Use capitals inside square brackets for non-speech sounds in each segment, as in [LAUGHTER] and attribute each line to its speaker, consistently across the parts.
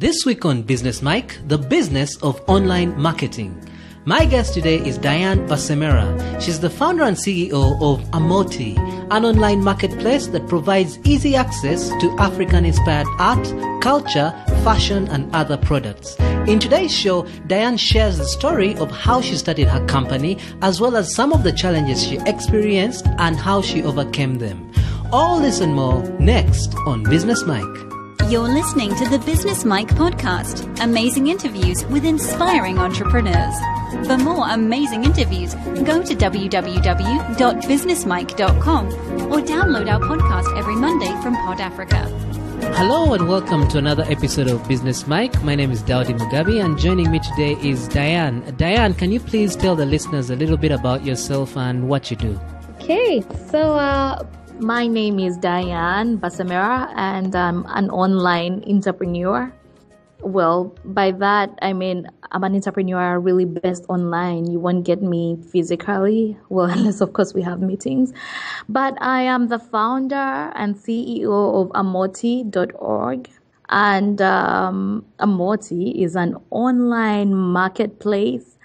Speaker 1: This week on Business Mic, the business of online marketing. My guest today is Diane Basemera. She's the founder and CEO of Amooti, an online marketplace that provides easy access to African inspired art, culture, fashion, and other products. In today's show, Diane shares the story of how she started her company, as well as some of the challenges she experienced and how she overcame them. All this and more next on Business Mic.
Speaker 2: You're listening to the Business Mic podcast, amazing interviews with inspiring entrepreneurs. For more amazing interviews, go to www.businessmic.com or download our podcast every Monday from Pod Africa.
Speaker 1: Hello and welcome to another episode of Business Mic. My name is Daudi Mugabi and joining me today is Diane. Diane, can you please tell the listeners a little bit about yourself and what you do?
Speaker 3: Okay, so uh, my name is Diane Basemera, and I'm an online entrepreneur. Well, by that I mean I'm an entrepreneur really best online. You won't get me physically, well, [LAUGHS] unless of course we have meetings. But I am the founder and CEO of Amooti.org. And um, Amooti is an online marketplace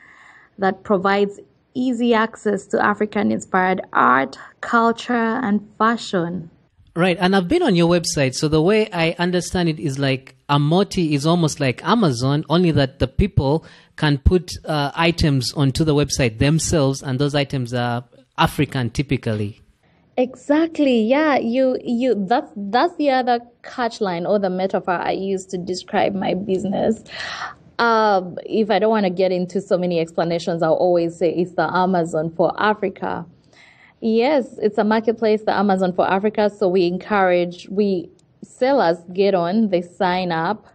Speaker 3: that provides easy access to African inspired art, culture, and fashion.
Speaker 1: Right, and I've been on your website, so the way I understand it is like Amooti is almost like Amazon, only that the people can put uh, items onto the website themselves, and those items are African typically.
Speaker 3: Exactly. Yeah, you you that's that's the other catch line or the metaphor I use to describe my business. Um, if I don't want to get into so many explanations, I'll always say it's the Amazon for Africa. Yes, it's a marketplace, the Amazon for Africa. So we encourage, we sellers get on, they sign up,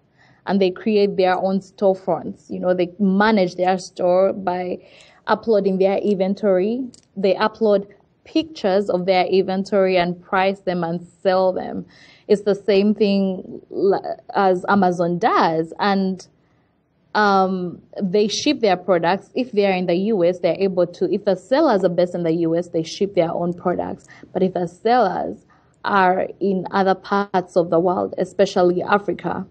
Speaker 3: and they create their own storefronts. You know, they manage their store by uploading their inventory. They upload pictures of their inventory and price them and sell them. It's the same thing as Amazon does. And um, they ship their products. If they're in the US, they're able to. If the sellers are based in the US, they ship their own products. But if the sellers are in other parts of the world, especially Africa,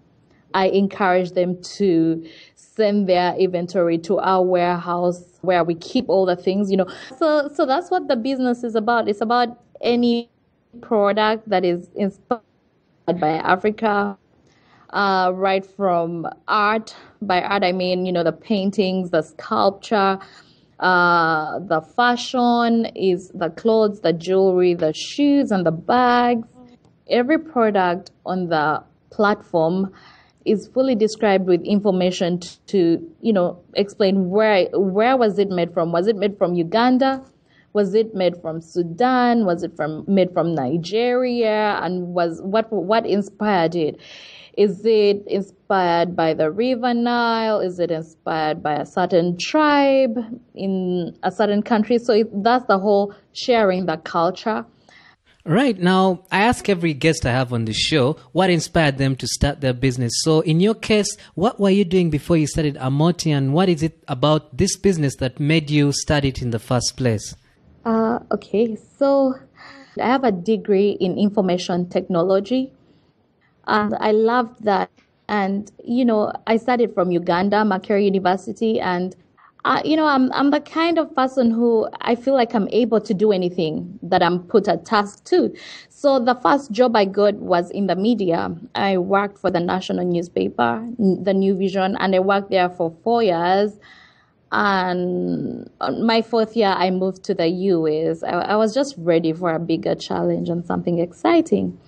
Speaker 3: I encourage them to send their inventory to our warehouse where we keep all the things, you know. So, so that's what the business is about. It's about any product that is inspired by Africa uh, right from art. By art, I mean, you know, the paintings, the sculpture, uh, the fashion is the clothes, the jewelry, the shoes, and the bags. Every product on the platform is fully described with information to, you know, explain where where was it made from. Was it made from Uganda? Was it made from Sudan? Was it from made from Nigeria? And was what what inspired it? Is it inspired by the River Nile? Is it inspired by a certain tribe in a certain country? So it, that's the whole sharing the culture.
Speaker 1: Right. Now, I ask every guest I have on the show what inspired them to start their business. So, in your case, what were you doing before you started Amooti, and what is it about this business that made you start it in the first place?
Speaker 3: Uh, okay. So, I have a degree in information technology and I loved that. And you know, I studied from Uganda, Makerere University, and uh, you know, I'm I'm the kind of person who I feel like I'm able to do anything that I'm put a task to. So the first job I got was in the media. I worked for the national newspaper, the New Vision, and I worked there for four years. And my fourth year, I moved to the US. I, I was just ready for a bigger challenge and something exciting.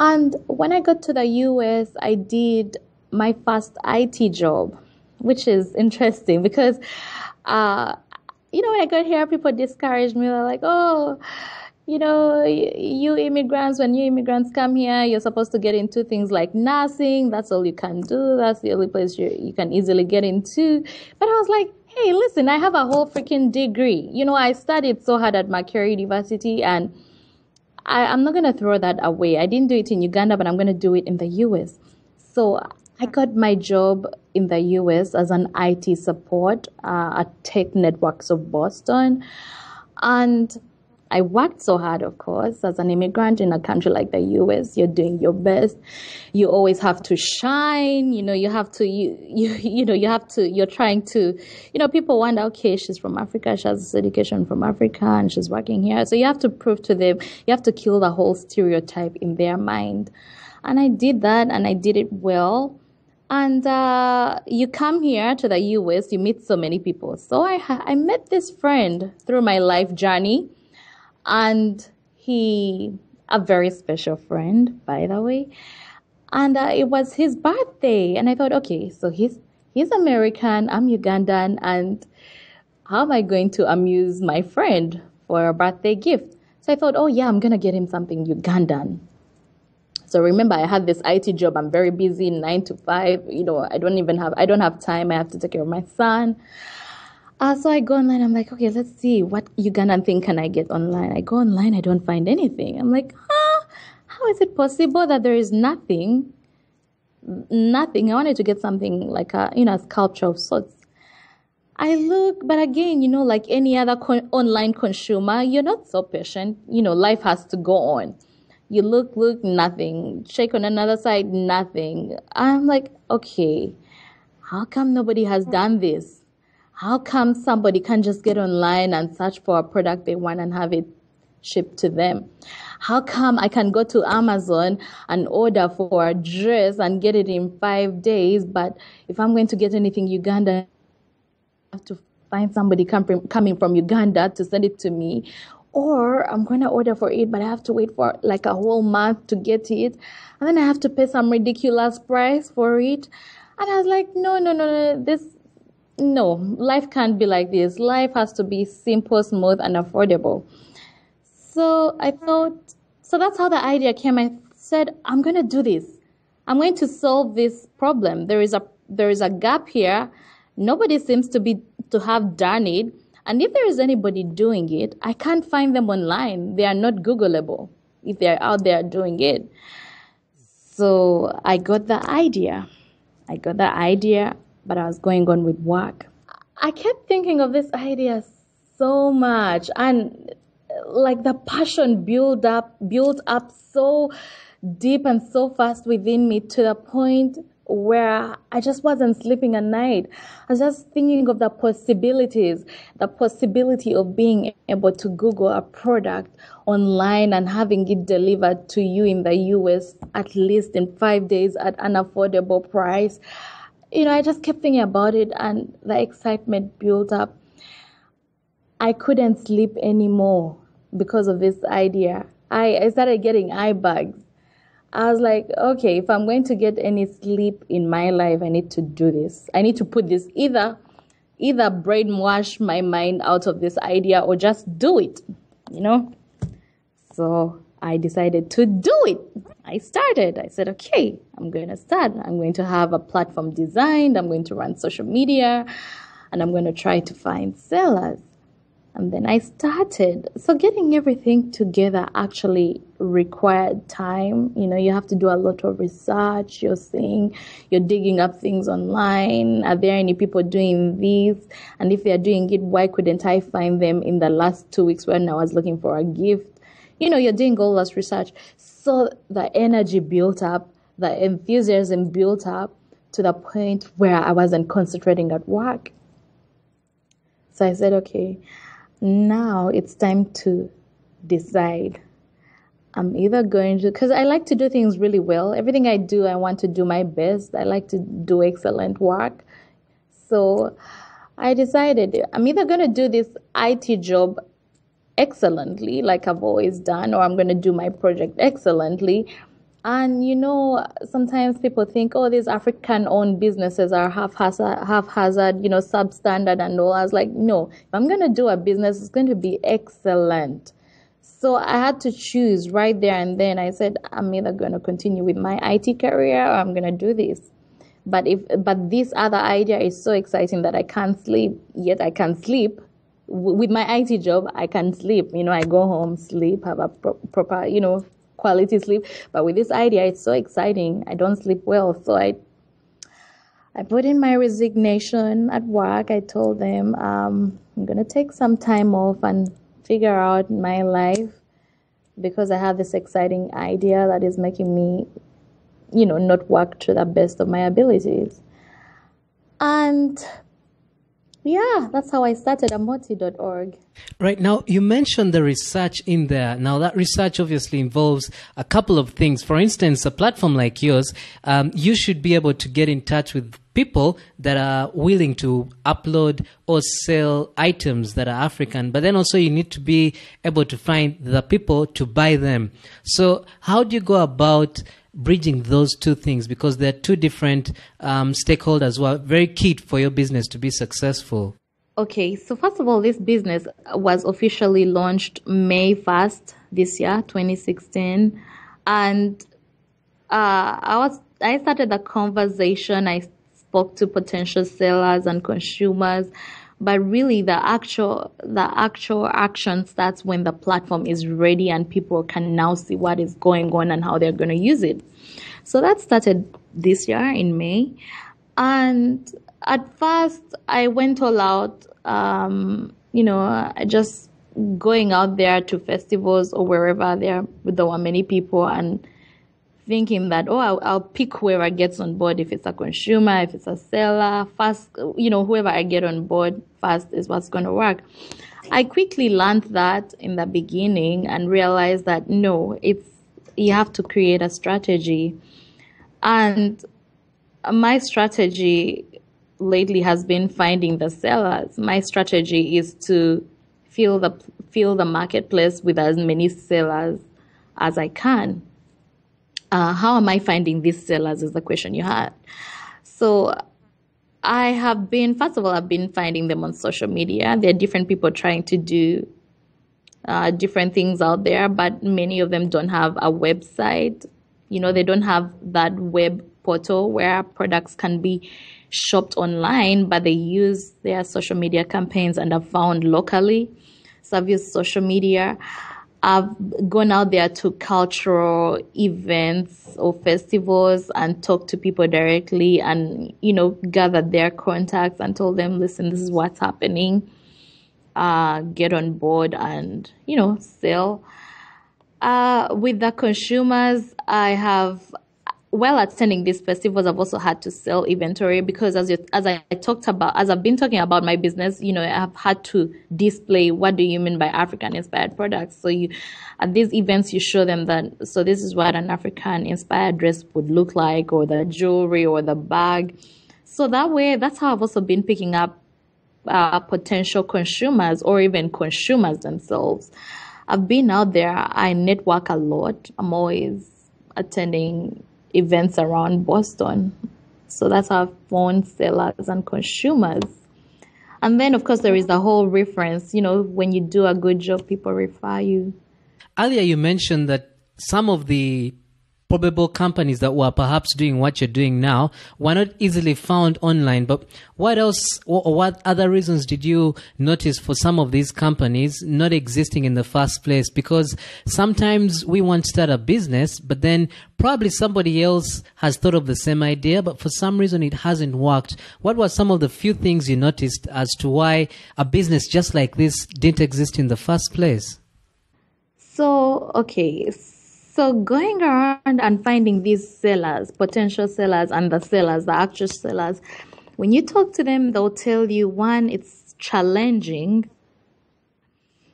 Speaker 3: And when I got to the US, I did my first IT job, which is interesting because, uh, you know, when I got here, people discouraged me. They're like, oh, you know, you immigrants, when you immigrants come here, you're supposed to get into things like nursing. That's all you can do. That's the only place you, you can easily get into. But I was like, hey, listen, I have a whole freaking degree. You know, I studied so hard at Makerere University and I, I'm not going to throw that away. I didn't do it in Uganda, but I'm going to do it in the US. So I got my job in the US as an IT support uh, at Tech Networks of Boston. And I worked so hard, of course, as an immigrant in a country like the US. You're doing your best. You always have to shine. You know, you have to, you, you, you know, you have to, you're trying to, you know, people wonder, okay, she's from Africa. She has this education from Africa and she's working here. So you have to prove to them, you have to kill the whole stereotype in their mind. And I did that and I did it well. And uh, you come here to the US, you meet so many people. So I, I met this friend through my life journey and he a very special friend by the way. And uh, it was his birthday. And i thought okay so he's he's american i'm ugandan and how am i going to amuse my friend for a birthday gift? So i thought oh yeah i'm going to get him something ugandan. So remember i had this it job. I'm very busy 9 to 5 you know i don't even have i don't have time. I have to take care of my son uh, so I go online. I'm like, okay, let's see what Ugandan thing can I get online. I go online. I don't find anything. I'm like, huh? How is it possible that there is nothing? Nothing. I wanted to get something like a, you know, a sculpture of sorts. I look, but again, you know, like any other con- online consumer, you're not so patient. You know, life has to go on. You look, look, nothing. Check on another side, nothing. I'm like, okay, how come nobody has done this? How come somebody can't just get online and search for a product they want and have it shipped to them? How come I can go to Amazon and order for a dress and get it in five days, but if I'm going to get anything Uganda, I have to find somebody coming from Uganda to send it to me. Or I'm going to order for it, but I have to wait for like a whole month to get it. And then I have to pay some ridiculous price for it. And I was like, no, no, no, no, this no, life can't be like this. Life has to be simple, smooth, and affordable. So I thought, so that's how the idea came. I said, I'm going to do this. I'm going to solve this problem. There is a there is a gap here. Nobody seems to be to have done it. And if there is anybody doing it, I can't find them online. They are not Googleable if they're out there doing it. So I got the idea. I got the idea but I was going on with work. I kept thinking of this idea so much and like the passion built up built up so deep and so fast within me to the point where I just wasn't sleeping at night. I was just thinking of the possibilities, the possibility of being able to Google a product online and having it delivered to you in the US at least in five days at an affordable price you know, I just kept thinking about it and the excitement built up. I couldn't sleep anymore because of this idea. I, I started getting eye bugs. I was like, okay, if I'm going to get any sleep in my life, I need to do this. I need to put this either either brainwash my mind out of this idea or just do it, you know? So I decided to do it. I started. I said, okay, I'm going to start. I'm going to have a platform designed. I'm going to run social media and I'm going to try to find sellers. And then I started. So getting everything together actually required time. You know, you have to do a lot of research. You're seeing, you're digging up things online. Are there any people doing this? And if they're doing it, why couldn't I find them in the last two weeks when I was looking for a gift? You know, you're doing all this research. So the energy built up, the enthusiasm built up to the point where I wasn't concentrating at work. So I said, okay, now it's time to decide. I'm either going to, because I like to do things really well. Everything I do, I want to do my best. I like to do excellent work. So I decided I'm either going to do this IT job excellently, like I've always done, or I'm going to do my project excellently. And you know, sometimes people think, oh, these African owned businesses are half-hazard, you know, substandard and all. I was like, no, if I'm going to do a business, it's going to be excellent. So I had to choose right there and then. I said, I'm either going to continue with my IT career or I'm going to do this. But if, but this other idea is so exciting that I can't sleep, yet I can sleep with my IT job, I can sleep. You know, I go home, sleep, have a pro- proper, you know, quality sleep. But with this idea, it's so exciting. I don't sleep well, so I I put in my resignation at work. I told them um, I'm gonna take some time off and figure out my life because I have this exciting idea that is making me, you know, not work to the best of my abilities. And yeah, that's how I started amooti.org.
Speaker 1: Right now, you mentioned the research in there. Now, that research obviously involves a couple of things. For instance, a platform like yours, um, you should be able to get in touch with people that are willing to upload or sell items that are African, but then also you need to be able to find the people to buy them. So, how do you go about bridging those two things because they're two different um, stakeholders who are very key for your business to be successful.
Speaker 3: Okay, so first of all, this business was officially launched May 1st this year, 2016. And uh, I was I started the conversation. I spoke to potential sellers and consumers, but really the actual the actual action starts when the platform is ready and people can now see what is going on and how they're going to use it. So that started this year in May, and at first I went all out. Um, you know, just going out there to festivals or wherever there there were many people and thinking that oh I'll, I'll, pick whoever gets on board if it's a consumer if it's a seller first you know whoever i get on board first is what's going to work. I quickly learned that in the beginning and realized that no it's you have to create a strategy. And my strategy lately has been finding the sellers. My strategy is to fill the fill the marketplace with as many sellers as i can uh, how am I finding these sellers is the question you had. So I have been, first of all, I've been finding them on social media. There are different people trying to do uh, different things out there, but many of them don't have a website. You know, they don't have that web portal where products can be shopped online, but they use their social media campaigns and are found locally. So I've used social media. I've gone out there to cultural events or festivals and talked to people directly and, you know, gathered their contacts and told them, listen, this is what's happening. Uh, get on board and, you know, sell. Uh, with the consumers, I have while attending these festivals, I've also had to sell inventory because as you, as I talked about, as I've been talking about my business, you know, I've had to display what do you mean by African inspired products. So you, at these events, you show them that, so this is what an African inspired dress would look like or the jewelry or the bag. So that way, that's how I've also been picking up uh, potential consumers or even consumers themselves. I've been out there. I network a lot. I'm always attending events around Boston. So that's our I've sellers and consumers. And then, of course, there is the whole reference. You know, when you do a good job, people refer you.
Speaker 1: Earlier, you mentioned that some of the probable companies that were perhaps doing what you're doing now were not easily found online. But what else, or what other reasons did you notice for some of these companies not existing in the first place? Because sometimes we want to start a business, but then probably somebody else has thought of the same idea, but for some reason it hasn't worked. What were some of the few things you noticed as to why a business just like this didn't exist in the first place?
Speaker 3: So, okay. So going around and finding these sellers, potential sellers, and the sellers, the actual sellers, when you talk to them, they'll tell you one, it's challenging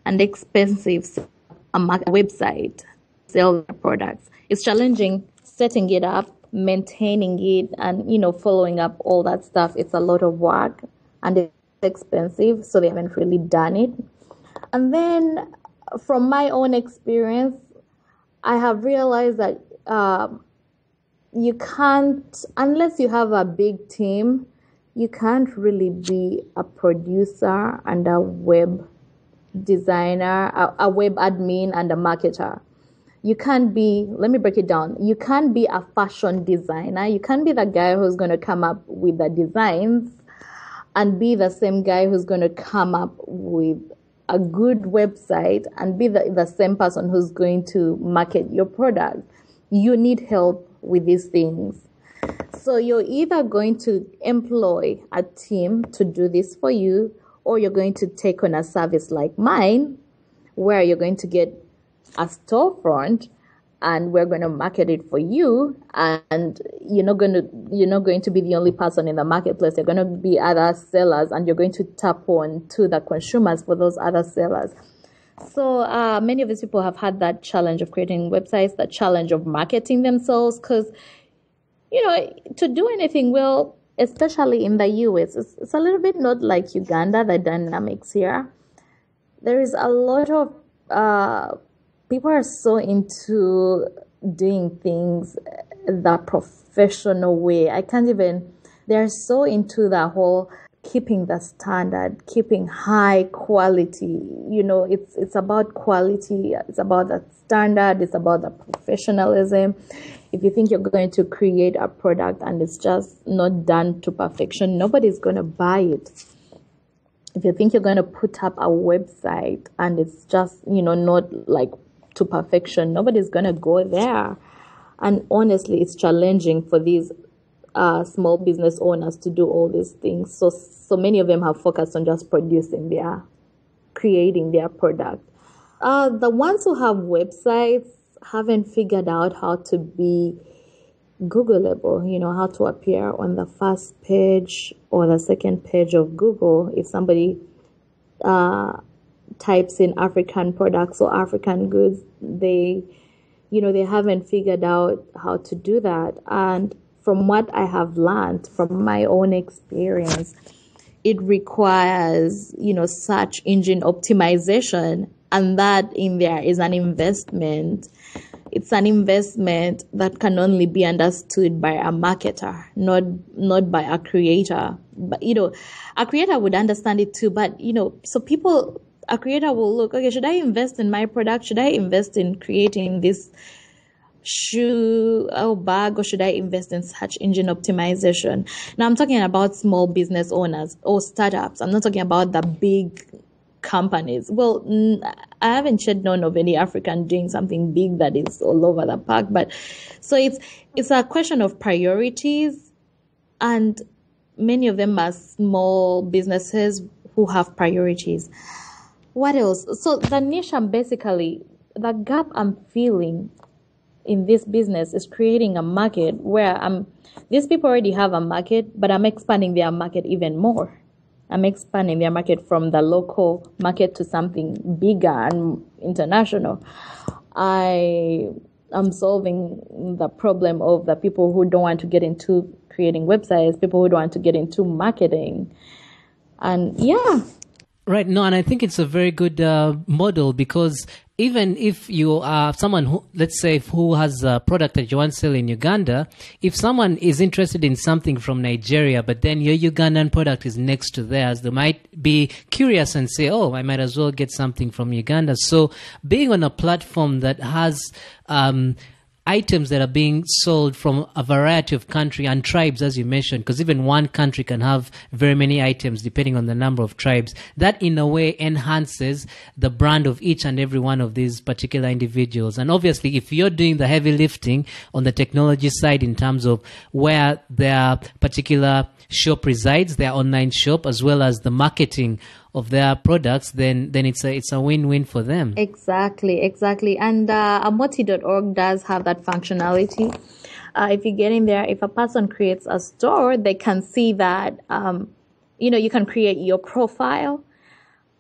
Speaker 3: and expensive a website sell products. It's challenging setting it up, maintaining it, and you know following up all that stuff. It's a lot of work and it's expensive, so they haven't really done it. And then, from my own experience, I have realized that um, you can't, unless you have a big team, you can't really be a producer and a web designer, a, a web admin and a marketer. You can't be, let me break it down. You can't be a fashion designer. You can't be the guy who's going to come up with the designs and be the same guy who's going to come up with a good website and be the, the same person who's going to market your product. You need help with these things. So you're either going to employ a team to do this for you, or you're going to take on a service like mine, where you're going to get a storefront and we're going to market it for you and you're not going to you're not going to be the only person in the marketplace. You're going to be other sellers and you're going to tap on to the consumers for those other sellers. So uh, many of these people have had that challenge of creating websites that challenge of marketing themselves because you know to do anything well especially in the us it's, it's a little bit not like uganda the dynamics here. There is a lot of uh, people are so into doing things the professional way. I can't even, they're so into the whole keeping the standard, keeping high quality. You know, it's it's about quality, it's about the standard, it's about the professionalism. If you think you're going to create a product and it's just not done to perfection, nobody's going to buy it. If you think you're going to put up a website and it's just, you know, not like to perfection. Nobody's going to go there. And honestly, it's challenging for these uh, small business owners to do all these things. So, so many of them have focused on just producing their, creating their product. Uh, the ones who have websites haven't figured out how to be Googleable, you know, how to appear on the first page or the second page of Google. If somebody uh, types in African products or African goods, they, you know, they haven't figured out how to do that. And from what I have learned from my own experience, it requires, you know, search engine optimization. And that in there is an investment. It's an investment that can only be understood by a marketer, not not by a creator. But you know, a creator would understand it too. But you know, so people a creator will look, okay, should I invest in my product? Should I invest in creating this shoe or bag or should I invest in search engine optimization? Now I'm talking about small business owners or startups. I'm not talking about the big companies. Well, I haven't shed known of any African doing something big that is all over the park, but so it's it's a question of priorities and many of them are small businesses who have priorities what else? So the niche I'm um, basically, the gap I'm feeling in this business is creating a market where I'm, these people already have a market, but I'm expanding their market even more. I'm expanding their market from the local market to something bigger and international. I am solving the problem of the people who don't want to get into creating websites, people who don't want to get into marketing. And yeah,
Speaker 1: Right. No, and I think it's a very good uh, model because even if you are someone who, let's say, who has a product that you want to sell in Uganda, if someone is interested in something from Nigeria, but then your Ugandan product is next to theirs, they might be curious and say, oh, I might as well get something from Uganda. So being on a platform that has, um, items that are being sold from a variety of country and tribes, as you mentioned, because even one country can have very many items depending on the number of tribes. That in a way enhances the brand of each and every one of these particular individuals. And obviously, if you're doing the heavy lifting on the technology side in terms of where their particular shop resides, their online shop, as well as the marketing of their products, then then it's a it's a win win for them.
Speaker 3: Exactly, exactly. And uh, Amooti.org does have that functionality. Uh, if you get in there, if a person creates a store, they can see that um, you know you can create your profile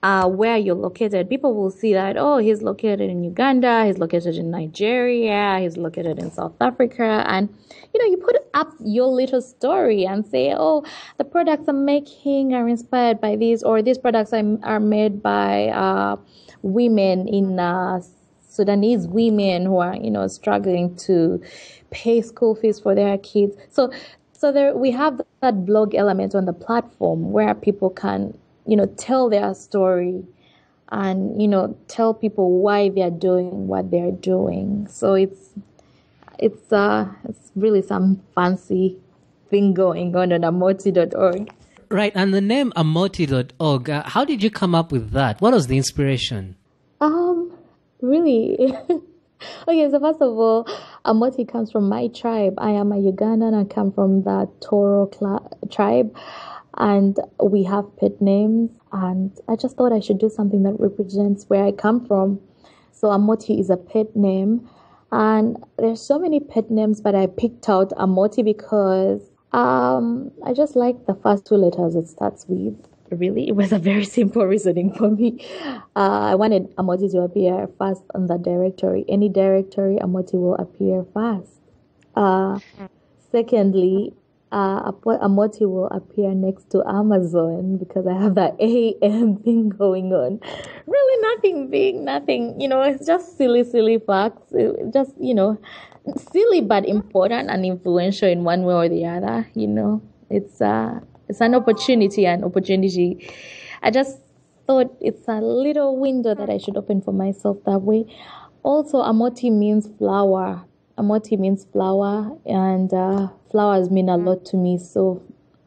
Speaker 3: uh, where you're located. People will see that, oh, he's located in Uganda, he's located in Nigeria, he's located in South Africa. And, you know, you put up your little story and say, oh, the products I'm making are inspired by these, or these products are made by uh, women in uh, Sudanese women who are, you know, struggling to pay school fees for their kids. So, so there we have that blog element on the platform where people can you know, tell their story and, you know, tell people why they're doing what they're doing. So it's, it's, uh, it's really some fancy thing going on on amooti.org.
Speaker 1: Right. And the name amooti.org, uh, how did you come up with that? What was the inspiration?
Speaker 3: Um, really? [LAUGHS] okay, so first of all, Amooti comes from my tribe. I am a Ugandan. I come from the Toro cl- tribe and we have pet names. And I just thought I should do something that represents where I come from. So Amooti is a pet name. And there's so many pet names, but I picked out Amooti because um, I just like the first two letters it starts with. Really, it was a very [LAUGHS] simple reasoning for me. Uh, I wanted Amooti to appear first on the directory. Any directory, Amooti will appear first. Uh, secondly, uh, Amooti will appear next to Amazon because I have that [LAUGHS] AM thing going on. Really, nothing big, nothing, you know, it's just silly, silly facts. It just, you know, silly but important and influential in one way or the other, you know. It's, uh, it's an opportunity, an opportunity. I just thought it's a little window that I should open for myself that way. Also, Amooti means flower. Amooti means flower, and uh, flowers mean a lot to me. So,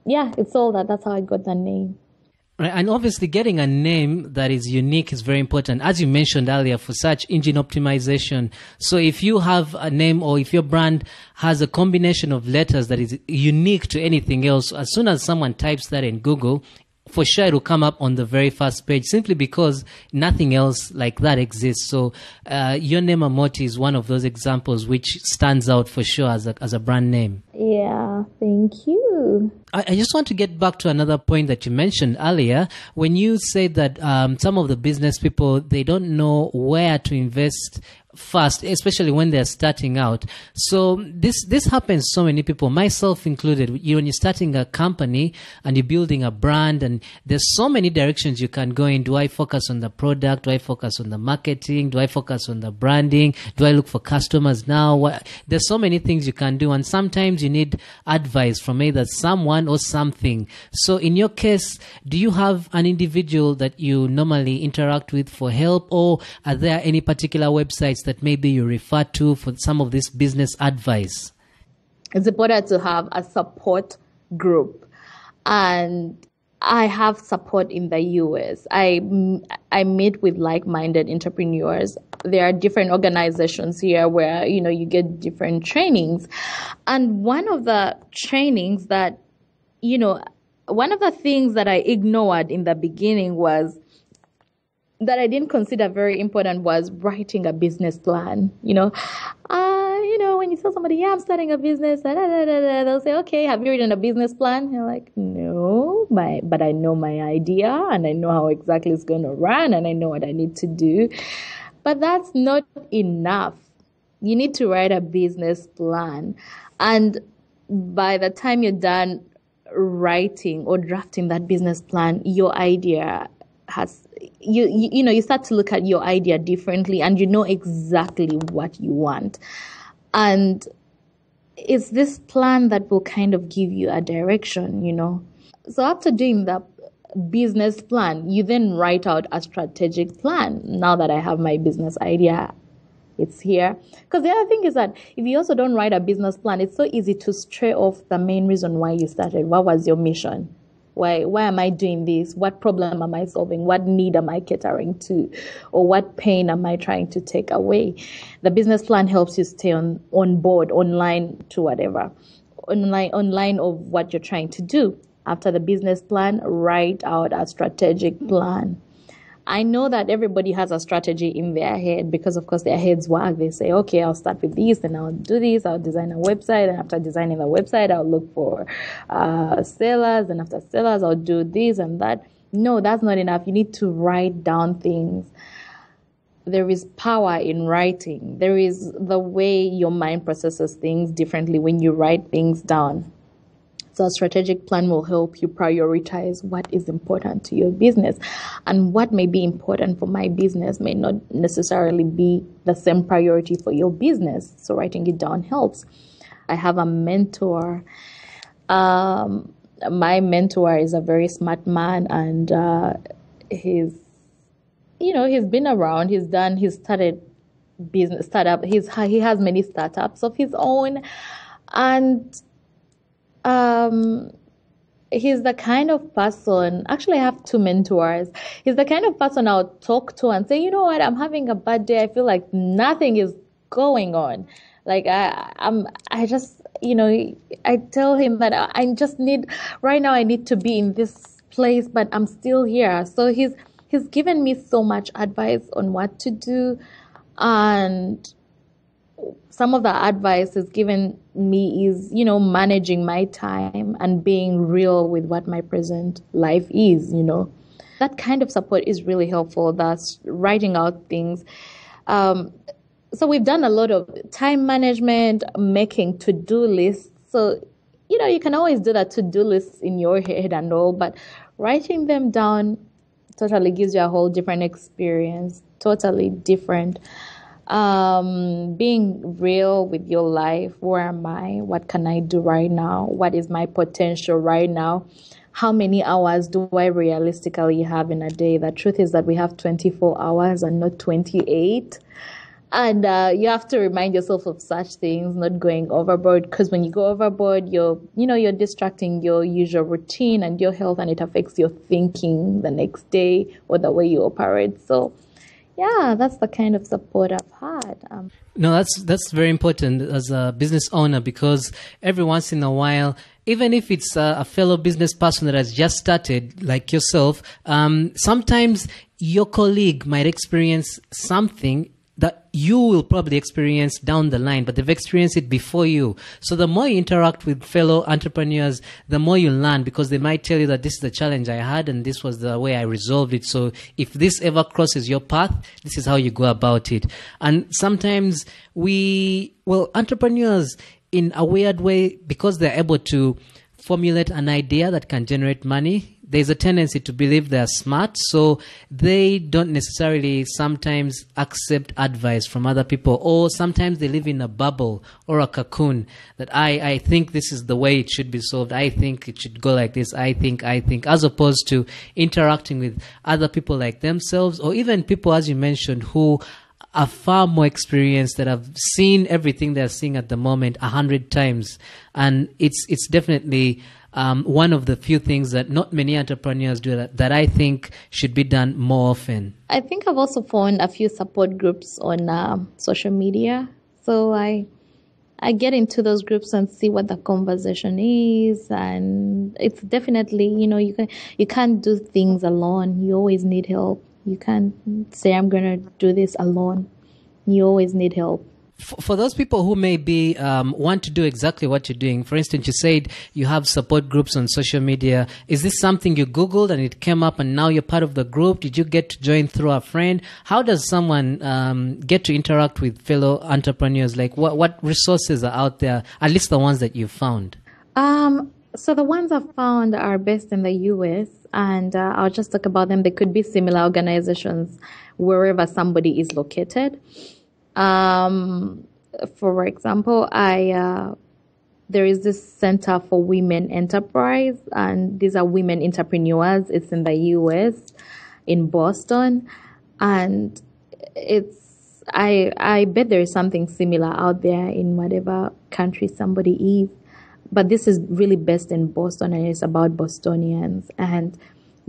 Speaker 3: yeah, it's all that. That's how I got the name.
Speaker 1: Right, and obviously, getting a name that is unique is very important, as you mentioned earlier, for search engine optimization. So, if you have a name or if your brand has a combination of letters that is unique to anything else, as soon as someone types that in Google, for sure it will come up on the very first page simply because nothing else like that exists. So uh, your name Amooti is one of those examples which stands out for sure as a, as a brand name.
Speaker 3: Yeah, thank you.
Speaker 1: I, I just want to get back to another point that you mentioned earlier when you said that um, some of the business people they don't know where to invest fast, especially when they're starting out. So this this happens so many people, myself included. You when you're starting a company and you're building a brand, and there's so many directions you can go in. Do I focus on the product? Do I focus on the marketing? Do I focus on the branding? Do I look for customers now? What, there's so many things you can do, and sometimes you need advice from either someone or something. So in your case, do you have an individual that you normally interact with for help, or are there any particular websites that maybe you refer to for some of this business advice?
Speaker 3: It's important to have a support group. And I have support in the US. I, I meet with like-minded entrepreneurs. There are different organizations here where, you know, you get different trainings. And one of the trainings that, you know, one of the things that I ignored in the beginning was that I didn't consider very important was writing a business plan. You know, uh, you know, when you tell somebody, "Yeah, I'm starting a business," da, da, da, they'll say, "Okay, have you written a business plan?" You're like, "No, my, but I know my idea and I know how exactly it's going to run and I know what I need to do." But that's not enough. You need to write a business plan, and by the time you're done writing or drafting that business plan, your idea has you, you you know you start to look at your idea differently and you know exactly what you want. And it's this plan that will kind of give you a direction you know. So after doing the business plan you then write out a strategic plan now that i have my business idea it's here. Because the other thing is that if you also don't write a business plan it's so easy to stray off the main reason why you started. What was your mission why, why am I doing this? What problem am I solving? What need am I catering to? Or what pain am I trying to take away? The business plan helps you stay on, on board, online to whatever, online, online of what you're trying to do. After the business plan, write out a strategic plan. I know that everybody has a strategy in their head because, of course, their heads work. They say, okay, I'll start with this, then I'll do this, I'll design a website, and after designing the website, I'll look for uh, sellers, and after sellers, I'll do this and that. No, that's not enough. You need to write down things. There is power in writing. There is the way your mind processes things differently when you write things down. So a strategic plan will help you prioritize what is important to your business. And what may be important for my business may not necessarily be the same priority for your business. So writing it down helps. I have a mentor. Um, my mentor is a very smart man and uh, he's you know he's been around he's done he's started business startup he's he has many startups of his own and um, he's the kind of person actually i have two mentors he's the kind of person i'll talk to and say you know what i'm having a bad day i feel like nothing is going on like i i'm i just you know, I tell him that I just need, right now, I need to be in this place, but I'm still here. So he's, he's given me so much advice on what to do. And some of the advice he's given me is, you know, managing my time and being real with what my present life is, you know. That kind of support is really helpful. That's writing out things. Um, so we've done a lot of time management, making to-do lists. So, you know, you can always do that to-do lists in your head and all, but writing them down totally gives you a whole different experience, totally different. Um, being real with your life. Where am I? What can I do right now? What is my potential right now? How many hours do I realistically have in a day? The truth is that we have 24 hours and not 28 and uh, you have to remind yourself of such things not going overboard because when you go overboard you're you know you're distracting your usual routine and your health and it affects your thinking the next day or the way you operate so yeah that's the kind of support i've had um,
Speaker 1: no that's that's very important as a business owner because every once in a while even if it's a, a fellow business person that has just started like yourself um, sometimes your colleague might experience something that you will probably experience down the line, but they've experienced it before you. So the more you interact with fellow entrepreneurs, the more you learn because they might tell you that this is the challenge I had and this was the way I resolved it. So if this ever crosses your path, this is how you go about it. And sometimes we, well, entrepreneurs in a weird way, because they're able to formulate an idea that can generate money, there's a tendency to believe they're smart, so they don't necessarily sometimes accept advice from other people, or sometimes they live in a bubble or a cocoon that I, I think this is the way it should be solved. I think it should go like this. I think, I think, as opposed to interacting with other people like themselves, or even people, as you mentioned, who are far more experienced that have seen everything they're seeing at the moment a hundred times, and it's it's definitely um, one of the few things that not many entrepreneurs do that, that I think should be done more often.
Speaker 3: I think I've also found a few support groups on uh, social media. So I I get into those groups and see what the conversation is, and it's definitely you know you can you can't do things alone. You always need help. You can't say I'm gonna do this alone. You always need help
Speaker 1: for those people who maybe um, want to do exactly what you're doing, for instance, you said you have support groups on social media. Is this something you Googled and it came up and now you're part of the group? Did you get to join through a friend? How does someone um, get to interact with fellow entrepreneurs? Like, what, what resources are out there, at least the ones that you found?
Speaker 3: Um, so, the ones I've found are based in the US, and uh, I'll just talk about them. They could be similar organizations wherever somebody is located. Um, for example, I uh, there is this Center for Women Enterprise, and these are women entrepreneurs. It's in the U.S. in Boston, and it's I I bet there is something similar out there in whatever country somebody is, but this is really based in Boston, and it's about Bostonians and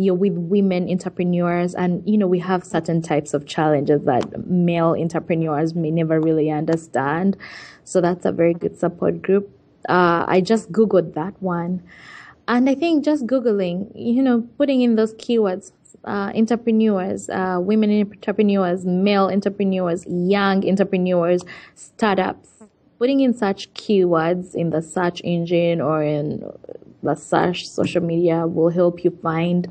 Speaker 3: you're with women entrepreneurs and you know we have certain types of challenges that male entrepreneurs may never really understand so that's a very good support group uh, i just googled that one and i think just googling you know putting in those keywords uh, entrepreneurs, uh, women entrepreneurs, male entrepreneurs, young entrepreneurs, startups. Putting in such keywords in the search engine or in search social media will help you find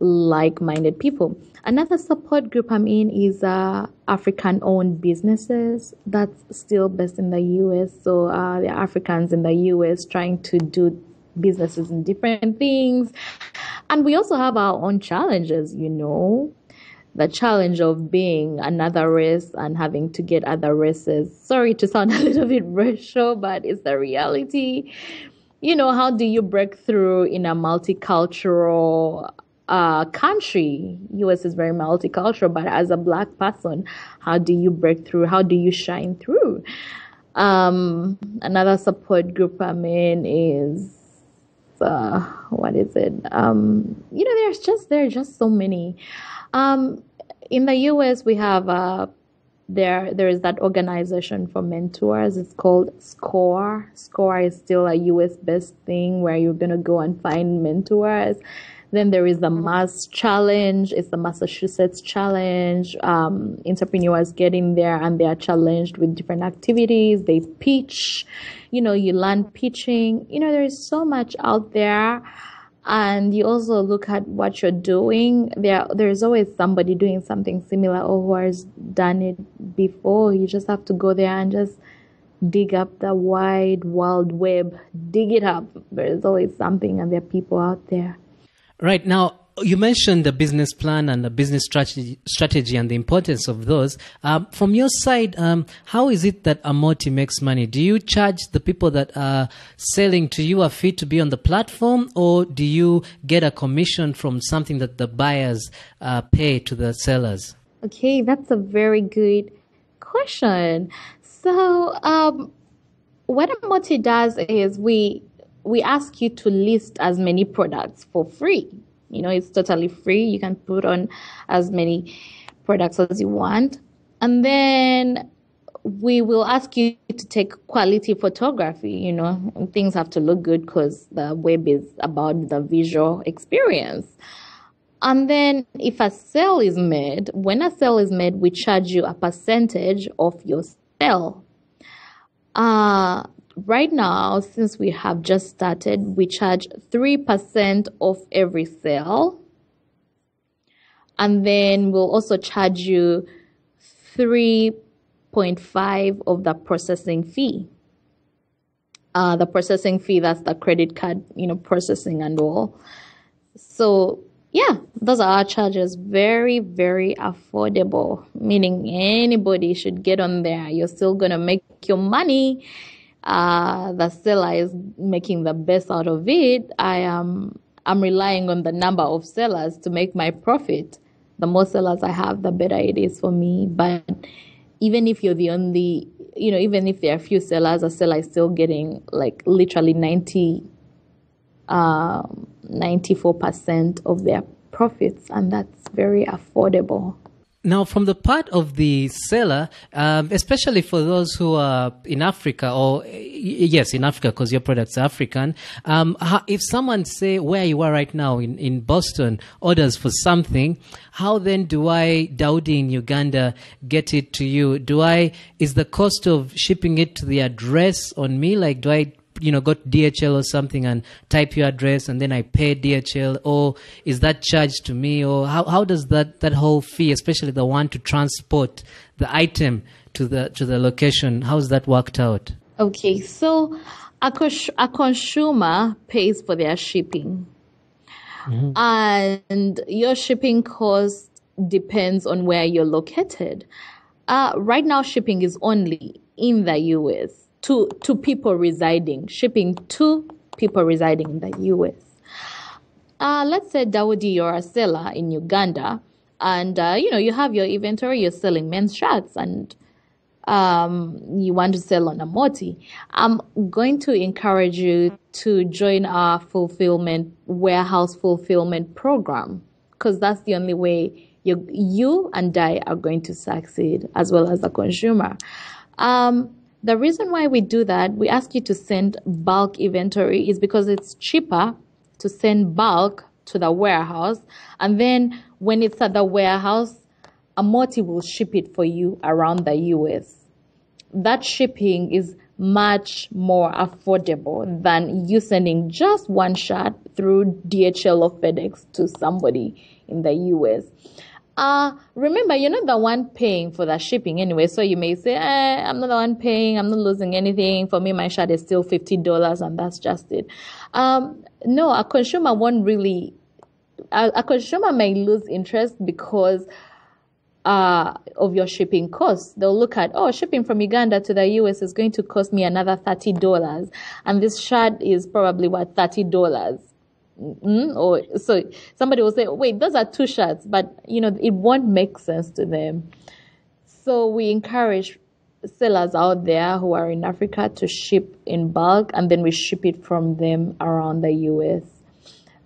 Speaker 3: like-minded people. Another support group I'm in is uh, African-owned businesses that's still based in the U.S. So uh, the Africans in the U.S. trying to do businesses in different things, and we also have our own challenges. You know, the challenge of being another race and having to get other races. Sorry to sound [LAUGHS] a little bit racial, but it's the reality you know, how do you break through in a multicultural uh, country? US is very multicultural, but as a black person, how do you break through? How do you shine through? Um, another support group I'm in is uh, what is it? Um, you know, there's just there are just so many. Um, in the US, we have uh, there there is that organization for mentors. It's called SCORE. SCORE is still a US based thing where you're gonna go and find mentors. Then there is the Mass Challenge. It's the Massachusetts Challenge. Um, entrepreneurs get in there and they are challenged with different activities. They pitch. You know, you learn pitching. You know, there is so much out there and you also look at what you're doing. There there's always somebody doing something similar or who has done it before. You just have to go there and just dig up the wide wild web. Dig it up. There's always something and there are people out there.
Speaker 1: Right. Now you mentioned the business plan and the business strategy, strategy and the importance of those. Um, from your side, um, how is it that Amooti makes money? Do you charge the people that are selling to you a fee to be on the platform, or do you get a commission from something that the buyers uh, pay to the sellers?
Speaker 3: Okay, that's a very good question. So, um, what Amooti does is we we ask you to list as many products for free you know, it's totally free. You can put on as many products as you want. And then we will ask you to take quality photography. You know, things have to look good because the web is about the visual experience. And then if a sale is made, when a sale is made, we charge you a percentage of your sale. Uh, right now, since we have just started, we charge 3% of every sale. And then we'll also charge you 3.5 of the processing fee. Uh, the processing fee, that's the credit card, you know, processing and all. So yeah, those are our charges. Very, very affordable, meaning anybody should get on there. You're still going to make your money uh, the seller is making the best out of it, I am I'm relying on the number of sellers to make my profit. The more sellers I have, the better it is for me. But even if you're the only, you know, even if there are few sellers, a seller is still getting like literally 90, um, 94% of their profits, and that's very affordable.
Speaker 1: Now, from the part of the seller, um, especially for those who are in Africa, or yes, in Africa, because your product's are African, um, if someone say where you are right now in, in Boston orders for something, how then do I, Daudi in Uganda, get it to you? Do I, is the cost of shipping it to the address on me? Like, do I you know got DHL or something and type your address and then I pay DHL or is that charged to me? Or how, how does that that whole fee especially the one to transport the item to the to the location how's that worked out?
Speaker 3: Okay so a, cons- a consumer pays for their shipping. Mm-hmm. and your shipping cost depends on where you're located. Uh, right now shipping is only in the US to to people residing, shipping to people residing in the US. Uh, let's say Daudi, you're a seller in Uganda, and uh, you know you have your inventory, you're selling men's shirts, and um, you want to sell on a Amooti. I'm going to encourage you to join our fulfillment warehouse fulfillment program because that's the only way you you and I are going to succeed as well as the consumer. Um, the reason why we do that, we ask you to send bulk inventory is because it's cheaper to send bulk to the warehouse. And then when it's at the warehouse, Amooti will ship it for you around the US. That shipping is much more affordable than you sending just one shot through DHL or FedEx to somebody in the US. Uh, remember, you're not the one paying for the shipping anyway. So you may say, eh, I'm not the one paying. I'm not losing anything. For me, my shirt is still $50 and that's just it. Um, no, a consumer won't really, a, a consumer may lose interest because uh, of your shipping costs. They'll look at, oh, shipping from Uganda to the US is going to cost me another $30. And this shirt is probably worth $30 Mm-hmm. Or so somebody will say, wait, those are two shirts, but you know, it won't make sense to them. So we encourage sellers out there who are in Africa to ship in bulk and then we ship it from them around the US.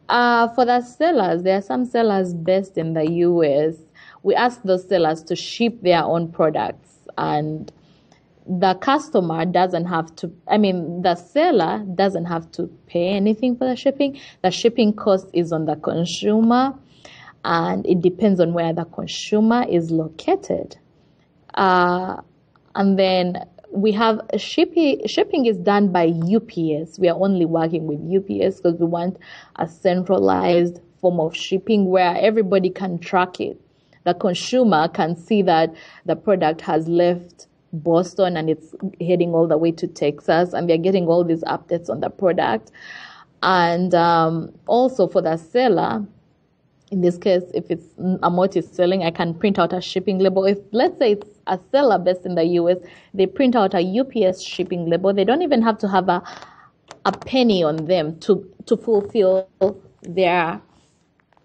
Speaker 3: Uh, for the sellers, there are some sellers based in the US. We ask those sellers to ship their own products and the customer doesn't have to i mean the seller doesn't have to pay anything for the shipping the shipping cost is on the consumer and it depends on where the consumer is located uh, and then we have shipping shipping is done by UPS. We are only working with UPS because we want a centralized form of shipping where everybody can track it. The consumer can see that the product has left Boston and it's heading all the way to Texas, and they're getting all these updates on the product. And um, also for the seller, in this case, if it's Amooti selling, I can print out a shipping label. If let's say it's a seller based in the US, they print out a UPS shipping label. They don't even have to have a a penny on them to to fulfill their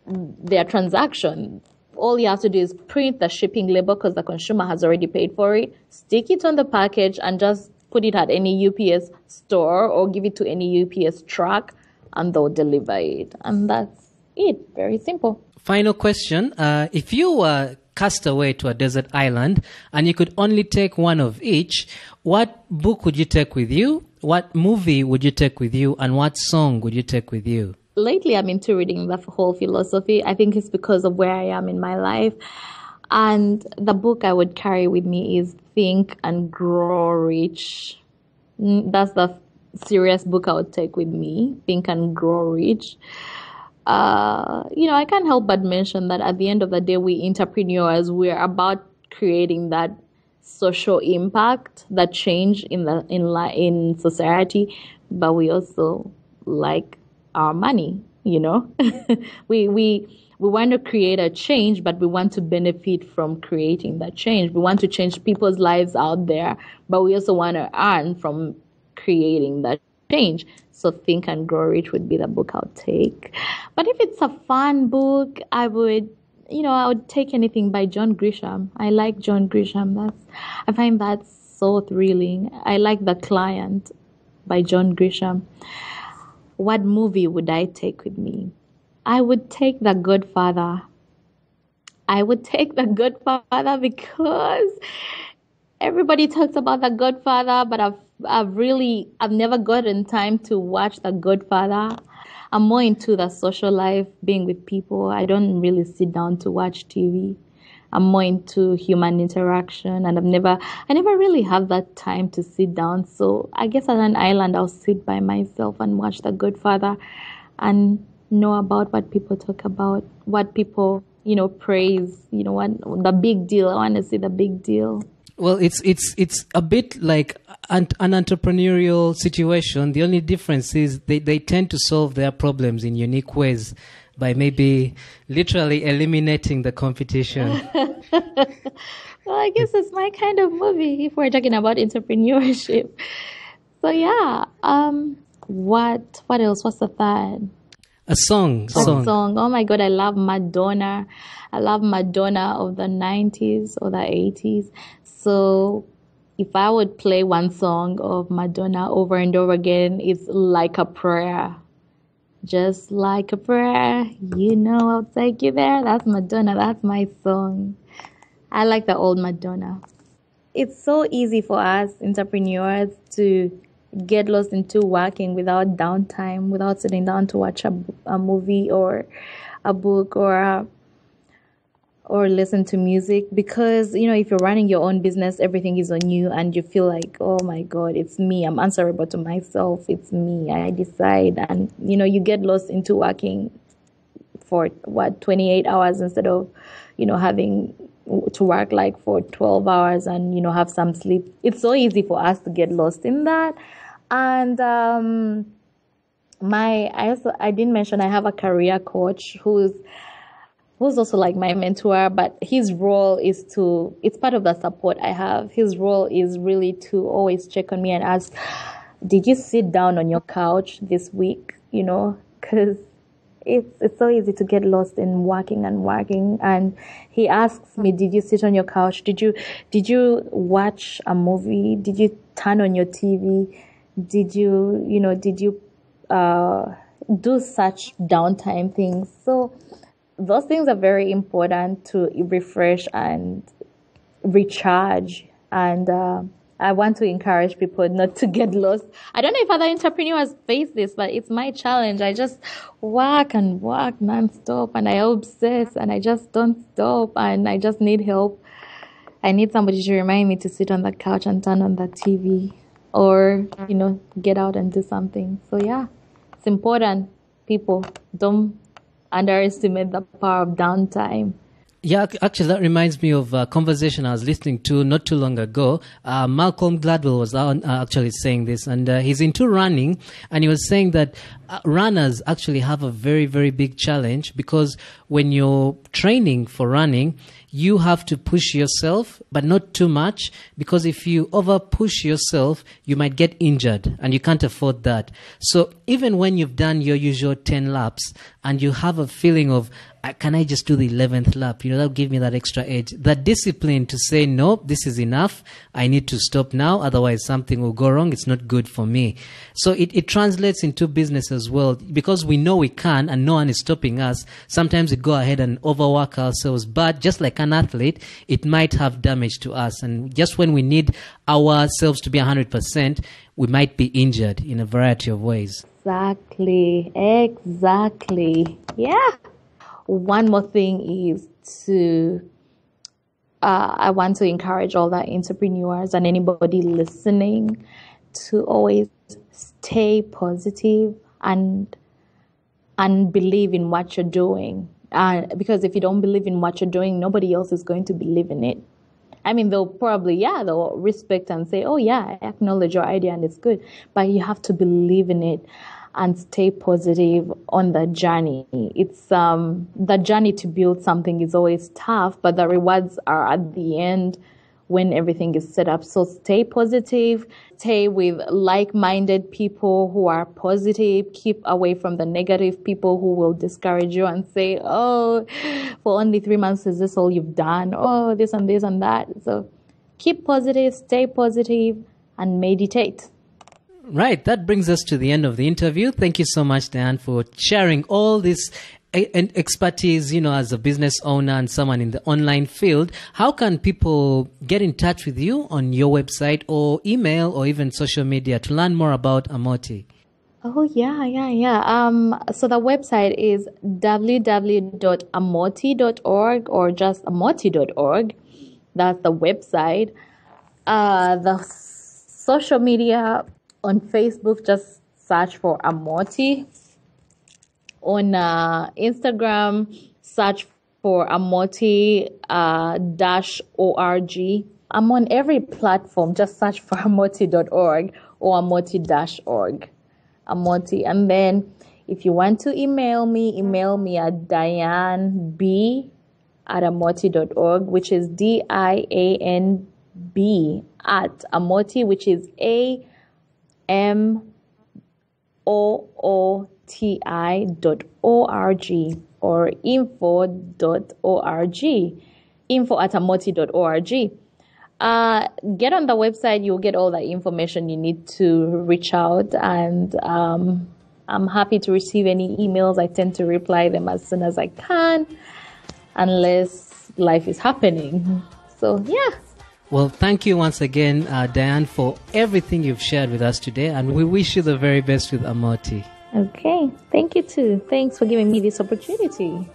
Speaker 3: their transaction. All you have to do is print the shipping label because the consumer has already paid for it, stick it on the package, and just put it at any UPS store or give it to any UPS truck, and they'll deliver it. And that's it. Very simple.
Speaker 1: Final question: uh, If you were cast away to a desert island and you could only take one of each, what book would you take with you? What movie would you take with you? And what song would you take with you?
Speaker 3: Lately I'm into reading the whole philosophy. I think it's because of where I am in my life. And the book I would carry with me is Think and Grow Rich. Mm, that's the serious book I would take with me, Think and Grow Rich. Uh, you know, I can't help but mention that at the end of the day, we entrepreneurs, we're about creating that social impact, that change in the in in society, but we also like our money you know? [LAUGHS] We we we want to create a change but we want to benefit from creating that change. We want to change people's lives out there but we also want to earn from creating that change. So think and grow rich would be the book i'll take. But if it's a fun book i would you know i would take anything by john grisham. I like john grisham. That's i find that so thrilling. I like the client by john grisham what movie would I take with me? I would take The Godfather. I would take The Godfather because everybody talks about The Godfather, but I've I've really I've never gotten time to watch The Godfather. I'm more into the social life, being with people. I don't really sit down to watch TV. I'm more into human interaction and I've never I never really have that time to sit down. So I guess on an island I'll sit by myself and watch The Godfather and know about what people talk about, what people, you know, praise, you know, what the big deal. I want to see the big deal.
Speaker 1: Well, it's it's it's a bit like an, an, entrepreneurial situation. The only difference is they, they tend to solve their problems in unique ways by maybe literally eliminating the competition. [LAUGHS]
Speaker 3: well, I guess it's my kind of movie if we're talking about entrepreneurship. So yeah, um, what what else? What's the third?
Speaker 1: A song,
Speaker 3: a song. song. Oh my god, I love Madonna. I love Madonna of the 90s or the 80s. So if I would play one song of Madonna over and over again, it's like a prayer just like a prayer, you know I'll take you there. That's Madonna. That's my song. I like the old Madonna. It's so easy for us entrepreneurs to get lost into working without downtime, without sitting down to watch a, a movie or a book or a or listen to music because you know if you're running your own business everything is on you and you feel like oh my god it's me. I'm answerable to myself. It's me. I decide. And you know you get lost into working for what 28 hours instead of you know having to work like for 12 hours and you know have some sleep. It's so easy for us to get lost in that. And um my i also i didn't mention i have a career coach who's who's also like my mentor, but his role is to, it's part of the support I have. His role is really to always check on me and ask, did you sit down on your couch this week? You know, because it's it's so easy to get lost in working and working and he asks me did you sit on your couch? Did you did you watch a movie? Did you turn on your tv did you you know did you uh, do such downtime things? So those things are very important to refresh and recharge and uh, I want to encourage people not to get lost. I don't know if other entrepreneurs face this, but it's my challenge. I just work and work nonstop and I obsess and I just don't stop and I just need help. I need somebody to remind me to sit on the couch and turn on the TV or, you know, get out and do something. So, yeah, it's important. People don't underestimate the power of downtime.
Speaker 1: Yeah, actually, that reminds me of a conversation I was listening to not too long ago. Uh, Malcolm Gladwell was on, uh, actually saying this, and uh, he's into running, and he was saying that runners actually have a very, very big challenge because when you're training for running, you have to push yourself, but not too much, because if you over push yourself, you might get injured, and you can't afford that. So even when you've done your usual 10 laps, and you have a feeling of, uh, can I just do the 11th lap? You know, that'll give me that extra edge. That discipline to say, no, this is enough. I need to stop now. Otherwise, something will go wrong. It's not good for me. So it, it translates into business as well. Because we know we can and no one is stopping us, sometimes we go ahead and overwork ourselves. But just like an athlete, it might have damage to us. And just when we need ourselves to be 100%, we might be injured in a variety of ways.
Speaker 3: Exactly. Exactly. Yeah one more thing is to uh, I want to encourage all the entrepreneurs and anybody listening to always stay positive and and believe in what you're doing. Uh, because if you don't believe in what you're doing, nobody else is going to believe in it. I mean, they'll probably, yeah, they'll respect and say, oh, yeah, I acknowledge your idea and it's good. But you have to believe in it and stay positive on the journey. It's um, the journey to build something is always tough, but the rewards are at the end when everything is set up. So stay positive, stay with like-minded people who are positive, keep away from the negative people who will discourage you and say, "Oh, for only 3 months is this all you've done? Oh, this and this and that." So keep positive, stay positive and meditate.
Speaker 1: Right, that brings us to the end of the interview. Thank you so much, Dan, for sharing all this expertise, you know, as a business owner and someone in the online field. How can people get in touch with you on your website or email or even social media to learn more about Amooti?
Speaker 3: Oh yeah, yeah, yeah. Um, so the website is www.amooti.org or just amooti.org. That's the website. Uh, the social media on Facebook, just search for Amooti. On uh, Instagram, search for Amooti uh, dash org. I'm on every platform. Just search for amooti.org or amooti dash org. Amooti. And then if you want to email me, email me at Diane B at amooti.org, which is D I A N B at Amooti, which is A M O O T I dot O R G or info dot O R G, info at amooti dot O R G. Uh, get on the website, you'll get all the information you need to reach out. And um, I'm happy to receive any emails. I tend to reply them as soon as I can, unless life is happening. So, yeah.
Speaker 1: Well, thank you once again, uh, Diane, for everything you've shared with us today, and we wish you the very best with Amooti.
Speaker 3: Okay, thank you too. Thanks for giving me this opportunity.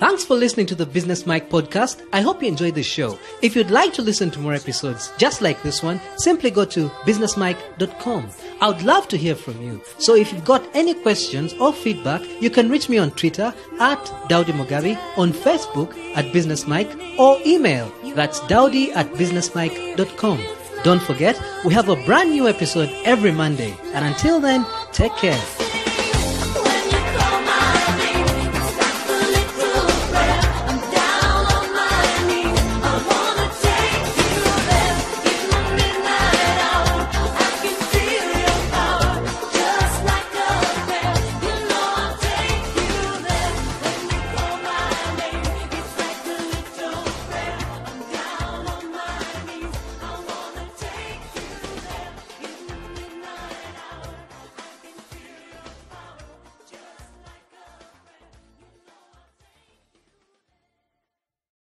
Speaker 1: Thanks for listening to the Business Mic podcast. I hope you enjoyed the show. If you'd like to listen to more episodes just like this one, simply go to businessmic.com. I would love to hear from you. So if you've got any questions or feedback, you can reach me on Twitter at Daudi Mugabi, on Facebook at Business Mic, or email that's daudi at businessmic.com. Don't forget, we have a brand new episode every Monday. And until then, take care.